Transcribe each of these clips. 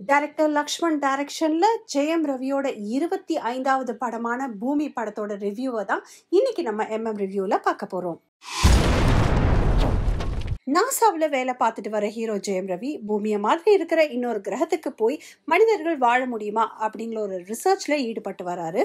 Director Lakshman டைரக்ஷன்ல ஜெயம் ரவியோட இருபத்தி ஐந்தாவது படமான பூமி படத்தோட ரிவ்யூவை தான் இன்னைக்கு நம்ம எம்எம் ரிவ்யூல பார்க்க போறோம். நாசாவில் வேலை பார்த்துட்டு வர ஹீரோ ஜெயம் ரவி பூமியை மாதிரி இருக்கிற இன்னொரு கிரகத்துக்கு போய் மனிதர்கள் வாழ முடியுமா அப்படிங்கிற ஒரு ரிசர்ச்சில் ஈடுபட்டு வராரு.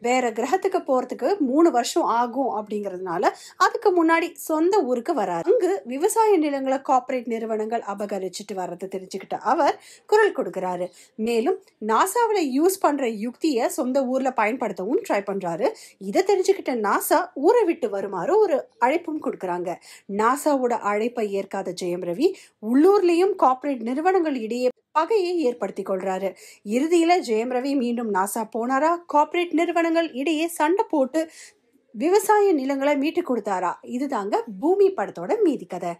வேற கிரகத்துக்கு போறதுக்கு மூணு வருஷம் ஆகும் அப்படிங்கிறதுனால அதுக்கு முன்னாடி சொந்த ஊருக்கு வராரு. அங்கு விவசாய நிலங்களை கார்ப்பரேட் நிறுவனங்கள் அபகரிச்சுட்டு வர்றதை தெரிஞ்சுக்கிட்ட அவர் குரல் கொடுக்கிறாரு. மேலும் நாசாவில் யூஸ் பண்ற யுக்தியை சொந்த ஊர்ல பயன்படுத்தவும் ட்ரை பண்றாரு. இதை தெரிஞ்சுக்கிட்ட நாசா ஊரை விட்டு வருமாறு ஒரு அழைப்பும் கொடுக்குறாங்க. நாசாவோட அழைப்பை ஏற்காத ஜெயம் ரவி உள்ளூர்லயும் கார்ப்பரேட் நிறுவனங்கள் இடையே பகையை ஏற்படுத்தி கொள்றாரு. இறுதியில ஜெயம் ரவி மீண்டும் நாசா போனாரா? கார்ப்பரேட் நிறுவனங்கள் இடையே சண்டை போட்டு விவசாய நிலங்களை மீட்டு கொடுத்தாரா? இதுதாங்க பூமி படத்தோட மீதி கதை.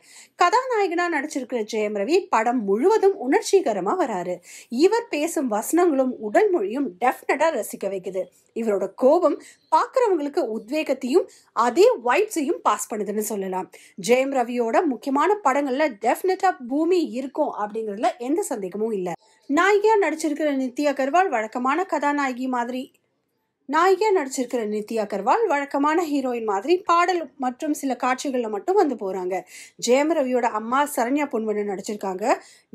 கதாநாயகனா நடிச்சிருக்கிற ஜெயம் ரவி படம் முழுவதும் உணர்ச்சிகரமா வராரு. இவர் பேசும் வசனங்களும் உடல் மொழியும் டெஃபினட்டா ரசிக்க வைக்குது. இவரோட கோபம் பார்க்குறவங்களுக்கு உத்வேகத்தையும் அதே வைப்ஸையும் பாஸ் பண்ணுதுன்னு சொல்லலாம். ஜெயம் ரவியோட முக்கியமான படங்கள்ல டெஃபினட்டா பூமி இருக்கும் அப்படிங்கிறதுல எந்த சந்தேகமும் இல்லை. நாயகியா நடிச்சிருக்கிற நித்யா அகர்வால் வழக்கமான கதாநாயகி மாதிரி நாயகியா நடிச்சிருக்கிற நித்யா அகர்வால் வழக்கமான ஹீரோயின் மாதிரி பாடல் மற்றும் சில காட்சிகளில் மட்டும் வந்து போகிறாங்க ஜெயம் ரவியோட அம்மா சரண்யா பொன்வண்ணன் நடிச்சிருக்காங்க.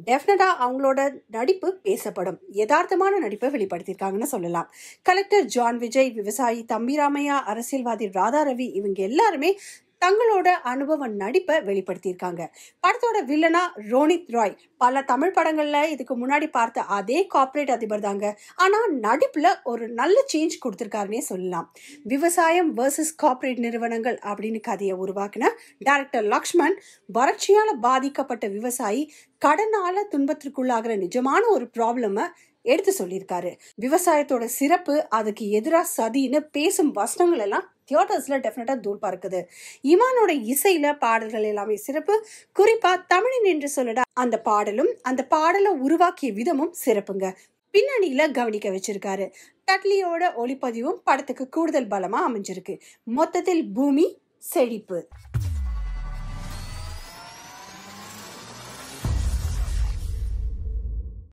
டெஃபினட்டாக அவங்களோட நடிப்பு பேசப்படும். யதார்த்தமான நடிப்பை வெளிப்படுத்தியிருக்காங்கன்னு சொல்லலாம். கலெக்டர் ஜான் விஜய் விவசாயி தம்பிராமையா அரசியல்வாதி ராதா ரவி இவங்க எல்லாருமே தங்களோட அனுபவ நடிப்பை வெளிப்படுத்தியிருக்காங்க. படத்தோட வில்லனா ரோனித் ராய். பல தமிழ் படங்களில் இதுக்கு முன்னாடி பார்த்த அதே கார்ப்பரேட் அதிபர் தாங்க. ஆனால் நடிப்பில் ஒரு நல்ல சேஞ்ச் கொடுத்துருக்காருன்னே சொல்லலாம். விவசாயம் வேர்சஸ் கார்ப்பரேட் நிறுவனங்கள் அப்படின்னு கதையை உருவாக்கின டைரக்டர் லக்ஷ்மண் வறட்சியால் பாதிக்கப்பட்ட விவசாயி கடனால துன்பத்திற்குள்ளாகிற நிஜமான ஒரு ப்ராப்ளமை எடுத்து சொல்லியிருக்காரு. விவசாயத்தோட சிறப்பு அதுக்கு எதிராக சதின்னு பேசும் வசனங்கள் எல்லாம் தியேட்டர்ஸ்ல டெஃபினட்டாக தூள் பார்க்குது இமானோட இசையில பாடல்கள் எல்லாமே சிறப்பு. குறிப்பாக தமிழின் என்று சொல்லிட அந்த பாடல் பாடலும் அந்த பாடலை உருவாக்கிய விதமும் சிறப்புங்க. பின்னணியில கவனிக்க வச்சிருக்காரு. டட்லியோட ஒளிப்பதிவும் படத்துக்கு கூடுதல் பலமா அமைஞ்சிருக்கு. மொத்தத்தில் பூமி செழிப்பு.